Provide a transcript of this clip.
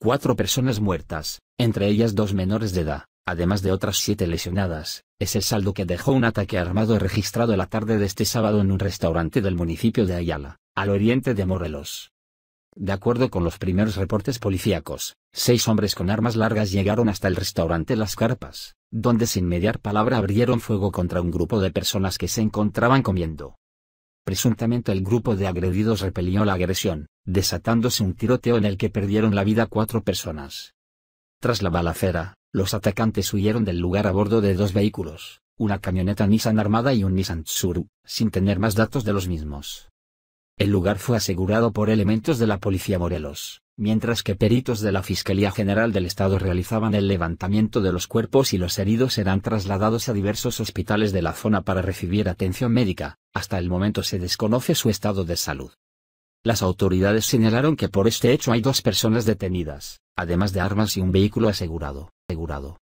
cuatro personas muertas, entre ellas dos menores de edad, además de otras siete lesionadas, es el saldo que dejó un ataque armado registrado la tarde de este sábado en un restaurante del municipio de Ayala, al oriente de Morelos. De acuerdo con los primeros reportes policíacos, seis hombres con armas largas llegaron hasta el restaurante Las Carpas, donde sin mediar palabra abrieron fuego contra un grupo de personas que se encontraban comiendo. Presuntamente el grupo de agredidos repelió la agresión, desatándose un tiroteo en el que perdieron la vida cuatro personas. Tras la balacera, los atacantes huyeron del lugar a bordo de dos vehículos, una camioneta Nissan Armada y un Nissan Tsuru, sin tener más datos de los mismos. El lugar fue asegurado por elementos de la Policía Morelos, mientras que peritos de la Fiscalía General del Estado realizaban el levantamiento de los cuerpos y los heridos serán trasladados a diversos hospitales de la zona para recibir atención médica, hasta el momento se desconoce su estado de salud. Las autoridades señalaron que por este hecho hay dos personas detenidas, además de armas y un vehículo asegurado.